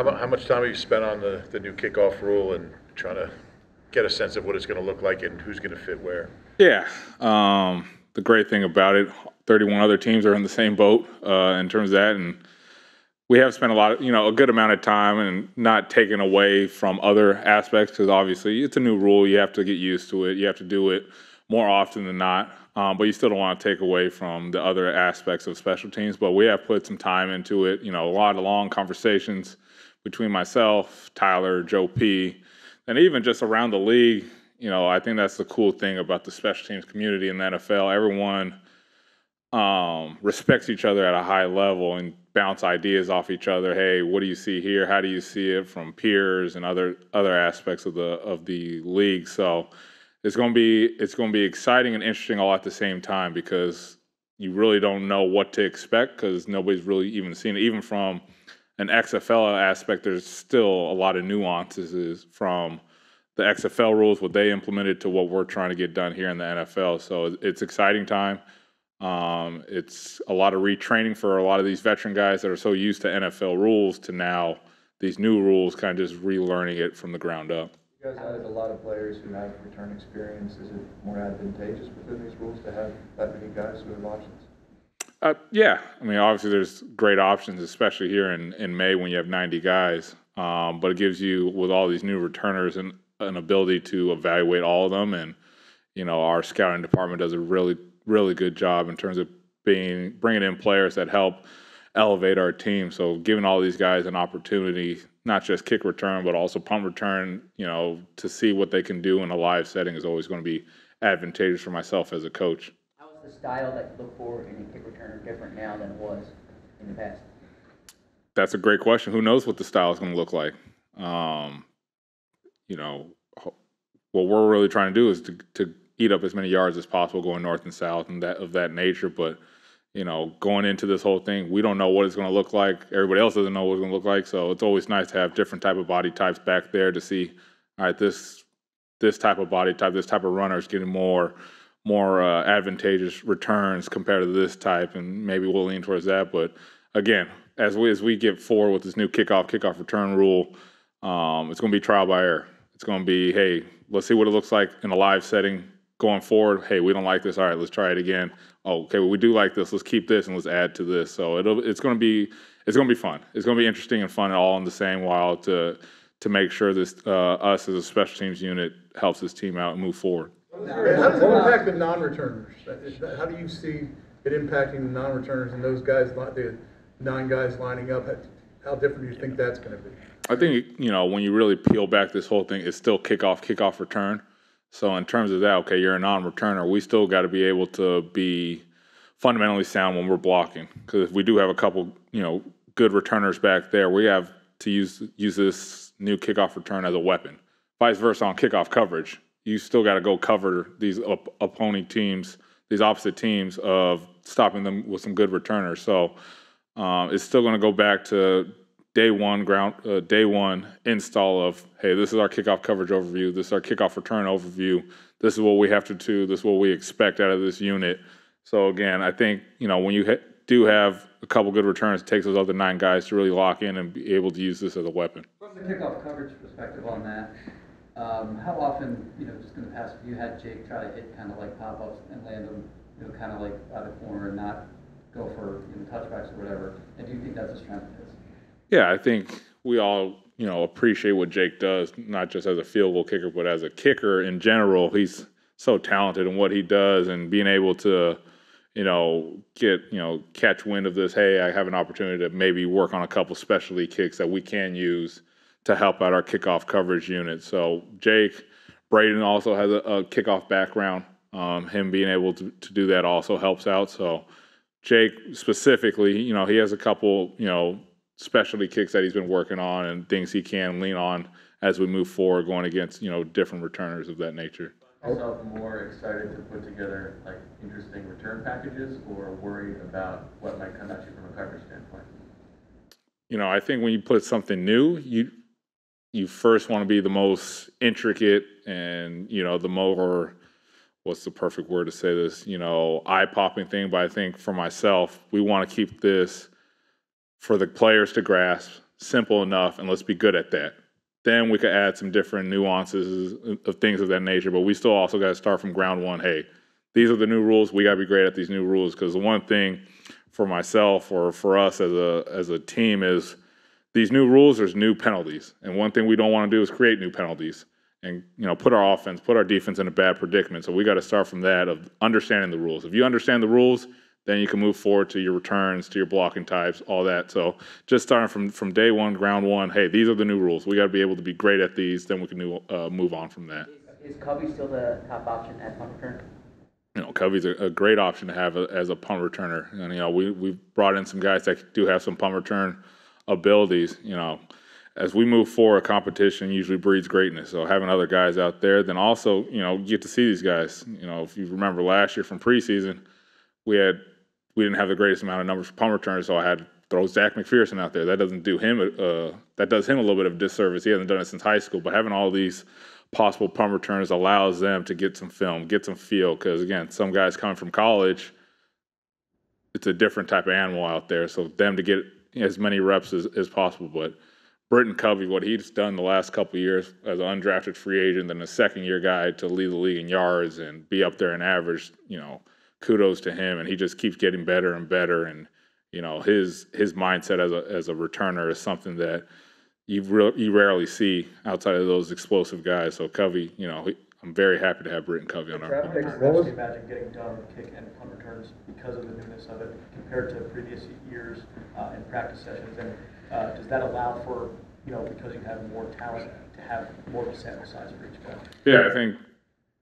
How how much time have you spent on the, the new kickoff rule and trying to get a sense of what it's gonna look like and who's gonna fit where? Yeah. Um, the great thing about it, 31 other teams are in the same boat uh, in terms of that, and we have spent a lot of, you know, a good amount of time and not taken away from other aspects because obviously it's a new rule. You have to get used to it. You have to do it more often than not. Um, but you still don't want to take away from the other aspects of special teams. But we have put some time into it. You know, a lot of long conversations between myself, Tyler, Joe P, and even just around the league. You know, I think that's the cool thing about the special teams community in the NFL. Everyone um, respects each other at a high level and bounce ideas off each other. Hey, what do you see here? How do you see it from peers and other other aspects of the of the league? So it's going to be it's going to be exciting and interesting all at the same time because you really don't know what to expect because nobody's really even seen it. Even from an XFL aspect, there's still a lot of nuances from the XFL rules, what they implemented, to what we're trying to get done here in the NFL. So it's exciting time. Um, it's a lot of retraining for a lot of these veteran guys that are so used to NFL rules to now these new rules, kind of just relearning it from the ground up. You guys added a lot of players who have return experience. Is it more advantageous within these rules to have that many guys who have options? Uh, yeah, I mean, obviously there's great options, especially here in, in May when you have 90 guys. Um, but it gives you, with all these new returners, an, an ability to evaluate all of them. And, you know, our scouting department does a really, really good job in terms of being bringing in players that help elevate our team. So giving all these guys an opportunity, not just kick return, but also punt return, you know, to see what they can do in a live setting is always going to be advantageous for myself as a coach. The style that you look for in a kick returner different now than it was in the past? That's a great question. Who knows what the style is going to look like? Um, you know, what we're really trying to do is to, to eat up as many yards as possible going north and south and that of that nature. But you know, going into this whole thing, we don't know what it's going to look like. Everybody else doesn't know what it's going to look like. So it's always nice to have different type of body types back there to see, all right, this this type of body type, this type of runner is getting more more uh, advantageous returns compared to this type, and maybe we'll lean towards that. But again, as we as we get forward with this new kickoff kickoff return rule, um, it's going to be trial by error. It's going to be, hey, let's see what it looks like in a live setting going forward. Hey, we don't like this. All right, let's try it again. Oh, okay, well, we do like this. Let's keep this and let's add to this. So it'll it's going to be it's going to be fun. It's going to be interesting and fun all in the same while to to make sure this uh, us as a special teams unit helps this team out and move forward. How does it impact the non-returners? How do you see it impacting the non-returners and those guys, the nine guys lining up? How different do you think that's gonna be? I think you know when you really peel back this whole thing, it's still kickoff, kickoff return. So in terms of that, okay, you're a non-returner. We still got to be able to be fundamentally sound when we're blocking because if we do have a couple, you know, good returners back there, we have to use use this new kickoff return as a weapon. Vice versa on kickoff coverage, you still got to go cover these op- opponent teams, these opposite teams of stopping them with some good returners. So um, it's still going to go back to day one ground uh, day one install of hey this is our kickoff coverage overview this is our kickoff return overview this is what we have to do this is what we expect out of this unit so again i think you know when you do have a couple good returns it takes those other nine guys to really lock in and be able to use this as a weapon From the kickoff coverage perspective on that, um, how often, you know, just in the past, you had Jake try to hit kind of like pop-ups and land them, you know, kind of like out of corner and not go for, you know, touchbacks or whatever? And do you think that's a strength of his? Yeah, I think we all, you know, appreciate what Jake does, not just as a field goal kicker, but as a kicker in general. He's so talented in what he does and being able to, you know, get, you know, catch wind of this, hey, I have an opportunity to maybe work on a couple specialty kicks that we can use to help out our kickoff coverage unit. So Jake, Braden also has a, a kickoff background. Um, him being able to, to do that also helps out. So Jake specifically, you know, he has a couple, you know, specialty kicks that he's been working on and things he can lean on as we move forward going against, you know, different returners of that nature. myself more excited to put together like interesting return packages or worried about what might come at you from a coverage standpoint? You know, I think when you put something new, you you first want to be the most intricate and, you know, the more what's the perfect word to say this, you know, eye-popping thing, but I think for myself, we want to keep this for the players to grasp simple enough, and let's be good at that. Then we could add some different nuances of things of that nature, but we still also got to start from ground one. Hey, these are the new rules. We got to be great at these new rules because the one thing for myself or for us as a as a team is these new rules. There's new penalties, and one thing we don't want to do is create new penalties and you know put our offense, put our defense in a bad predicament. So we got to start from that of understanding the rules. If you understand the rules, then you can move forward to your returns, to your blocking types, all that. So just starting from from day one, ground one. Hey, these are the new rules. We got to be able to be great at these. Then we can new, uh, move on from that. Is Covey still the top option at punt return? You know, Covey's a, a great option to have a, as a punt returner. And you know, we we brought in some guys that do have some punt return abilities. You know, as we move forward, competition usually breeds greatness. So having other guys out there, then also, you know, you get to see these guys. You know, if you remember last year from preseason, we had we didn't have the greatest amount of numbers for punt returners, so I had to throw Zech McPhearson out there. That doesn't do him uh, that does him a little bit of disservice. He hasn't done it since high school, but having all these possible punt returners allows them to get some film, get some feel. Because again, some guys coming from college, it's a different type of animal out there. So them to get as many reps as, as possible. But Britain Covey, what he's done the last couple years as an undrafted free agent and a second year guy to lead the league in yards and be up there in average, you know, kudos to him. And he just keeps getting better and better. And you know, his his mindset as a as a returner is something that you re- you rarely see outside of those explosive guys. So Covey, you know, I'm very happy to have Britain Covey on our. Draft picks, what was, imagine getting done with kick and punt returns because of the newness of it compared to previous years uh, in practice sessions? And uh, does that allow for, you know, because you have more talent, to have more of a sample size for each guy? Yeah, I think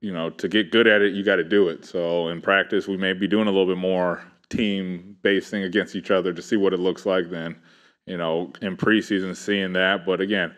you know to get good at it, you got to do it. So in practice, we may be doing a little bit more team based thing against each other to see what it looks like. Then you know in preseason seeing that, but again.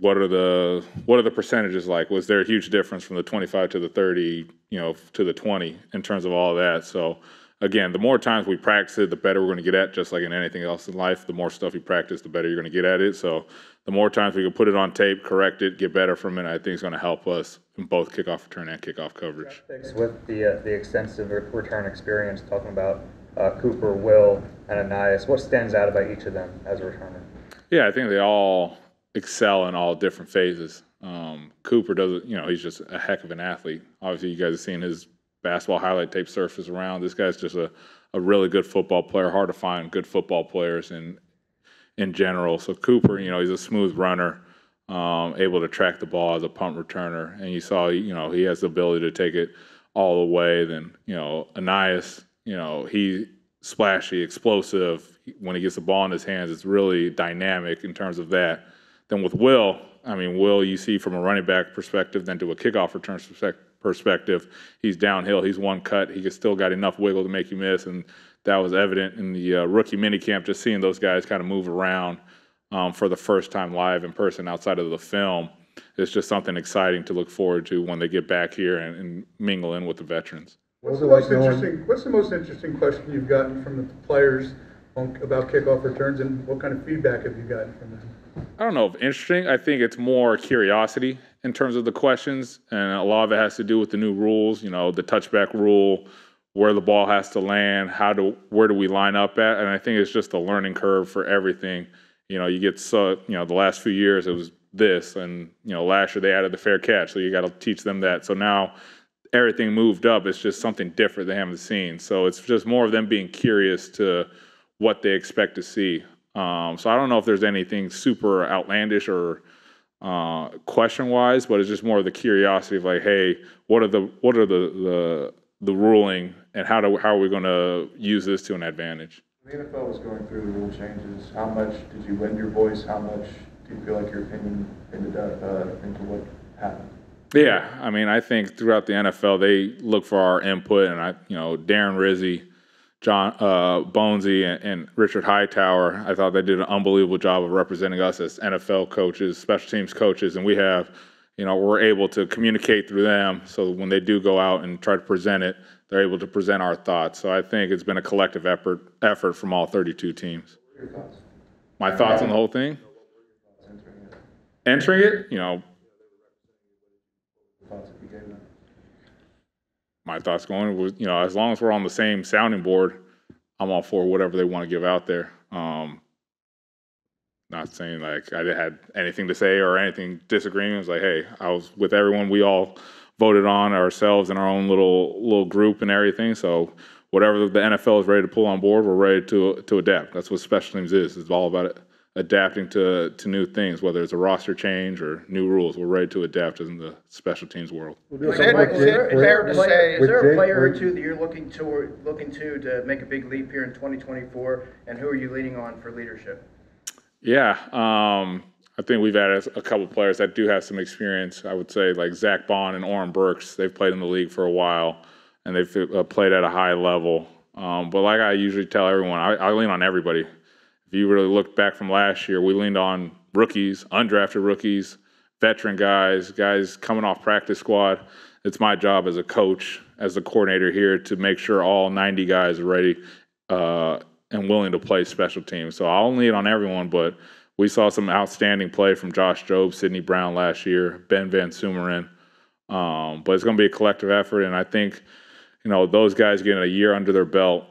What are the what are the percentages like? Was there a huge difference from the 25 to the 30, you know, to the 20 in terms of all that? So again, the more times we practice it, the better we're going to get at. Just like in anything else in life, the more stuff you practice, the better you're going to get at it. So the more times we can put it on tape, correct it, get better from it, I think is going to help us in both kickoff return and kickoff coverage. with the, uh, the extensive return experience, talking about uh, Cooper, Will, and Ainias. What stands out about each of them as a returner? Yeah, I think they all excel in all different phases. Um, Cooper doesn't, you know, he's just a heck of an athlete. Obviously, you guys have seen his basketball highlight tape surface around. This guy's just a, a really good football player. Hard to find good football players in in general. So Cooper, you know, he's a smooth runner, um, able to track the ball as a punt returner, and you saw, you know, he has the ability to take it all the way. Then, you know, Ainias, you know, he splashy, explosive. When he gets the ball in his hands, it's really dynamic in terms of that. Then with Will, I mean, Will, you see from a running back perspective, then to a kickoff return perspective, he's downhill. He's one cut. He still got enough wiggle to make you miss, and that was evident in the uh, rookie minicamp. Just seeing those guys kind of move around um, for the first time live in person outside of the film is just something exciting to look forward to when they get back here and, and mingle in with the veterans. What's the most interesting, what's the most interesting question you've gotten from the players about kickoff returns and what kind of feedback have you gotten from them? I don't know if interesting. I think it's more curiosity in terms of the questions, and a lot of it has to do with the new rules. You know, the touchback rule, where the ball has to land, how do where do we line up at, and I think it's just a learning curve for everything. You know, you get so you know the last few years it was this, and you know last year they added the fair catch, so you got to teach them that. So now everything moved up. It's just something different they haven't seen. So it's just more of them being curious to what they expect to see. Um, so I don't know if there's anything super outlandish or uh, question wise, but it's just more of the curiosity of like, hey, what are the what are the the, the ruling and how do how are we going to use this to an advantage? The NFL was going through the rule changes. How much did you lend your voice? How much do you feel like your opinion ended up uh, into what happened? Yeah, I mean, I think throughout the NFL they look for our input, and I, you know, Darren Rizzi, John uh, Bonesy, and, and Richard Hightower. I thought they did an unbelievable job of representing us as NFL coaches, special teams coaches, and we have, you know, we're able to communicate through them. So when they do go out and try to present it, they're able to present our thoughts. So I think it's been a collective effort effort from all 32 teams. Your thoughts? My thoughts on the whole thing, entering it, you know, Thoughts that you gave them. My thoughts going was, you know, as long as we're on the same sounding board, I'm all for whatever they want to give out there. Um, Not saying like I had anything to say or anything disagreeing. It was like, hey, I was with everyone. We all voted on ourselves in our own little little group and everything. So whatever the NFL is ready to pull on board, we're ready to to adapt. That's what special teams is. It's all about it, adapting to to new things, whether it's a roster change or new rules. We're ready to adapt in the special teams world. Is there, is there- is there a player, is there a player or two that you're looking to, looking to, to make a big leap here in twenty twenty-four? And who are you leaning on for leadership? Yeah, um, I think we've added a couple players that do have some experience. I would say like Zack Baun and Oren Burks. They've played in the league for a while, and they've uh, played at a high level. Um, but like I usually tell everyone, I, I lean on everybody. If you really look back from last year, we leaned on rookies, undrafted rookies, veteran guys, guys coming off practice squad. It's my job as a coach, as the coordinator here, to make sure all 90 guys are ready uh, and willing to play special teams. So I'll lean on everyone, but we saw some outstanding play from Josh Jobe, Sydney Brown last year, Ben VanSumeren. Um, but it's going to be a collective effort, and I think, you know, those guys getting a year under their belt,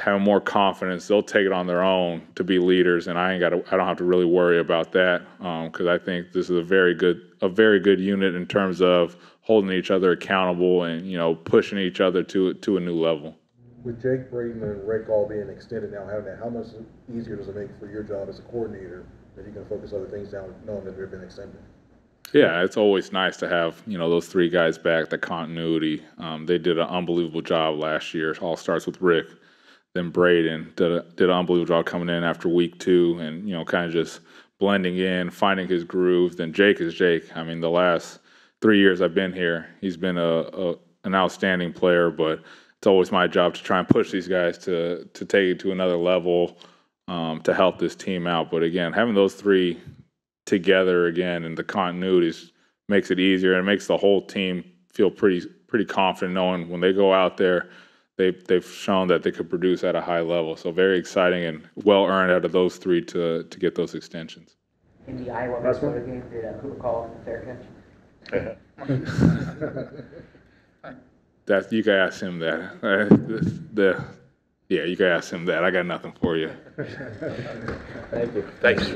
having more confidence, they'll take it on their own to be leaders, and I ain't got to, I don't have to really worry about that because I think this is a very good, a very good unit in terms of holding each other accountable and you know pushing each other to to a new level. With Jake Braden and Rick all being extended now, having that, how much easier does it make for your job as a coordinator that you can focus other things down, knowing that they've been extended? Yeah, it's always nice to have you know those three guys back. The continuity. Um, they did an unbelievable job last year. It all starts with Rick, then Braden did did unbelievable job coming in after week two, and you know kind of just blending in, finding his groove. Then Jake is Jake. I mean, the last three years I've been here, he's been a, a an outstanding player. But it's always my job to try and push these guys to to take it to another level um, to help this team out. But again, having those three together again and the continuities makes it easier and makes the whole team feel pretty pretty confident knowing when they go out there they they've shown that they could produce at a high level. So very exciting and well earned out of those three to to get those extensions. In the Iowa Minnesota game, did uh, Cooper call fair catch? That you can ask him that. Uh, the, the yeah, you can ask him that. I got nothing for you. Thank you. Thanks.